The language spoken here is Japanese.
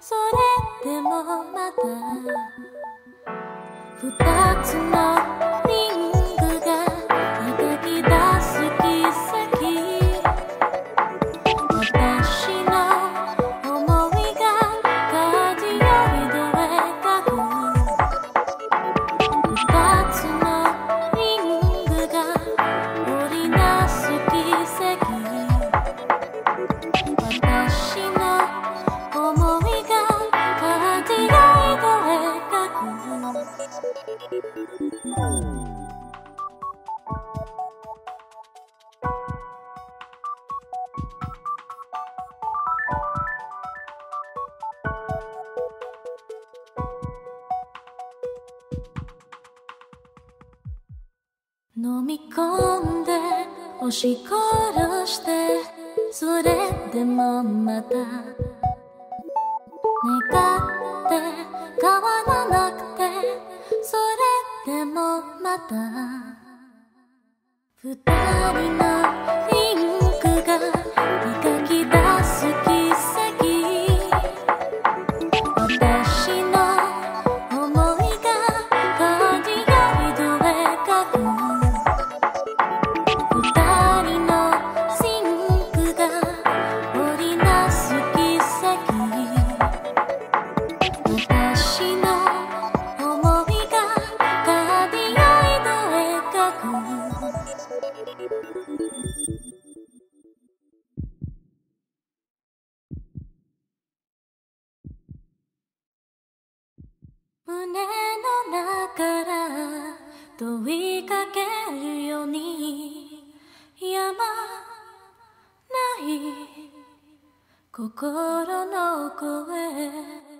それでもまた二つのリングが描き出す奇跡。私の想いがカジオイド描く二つのリングが織りなす奇跡。飲み込んで押し殺してそれでもまた願って変わらなく二人の胸の中から問いかけるようにやまない心の声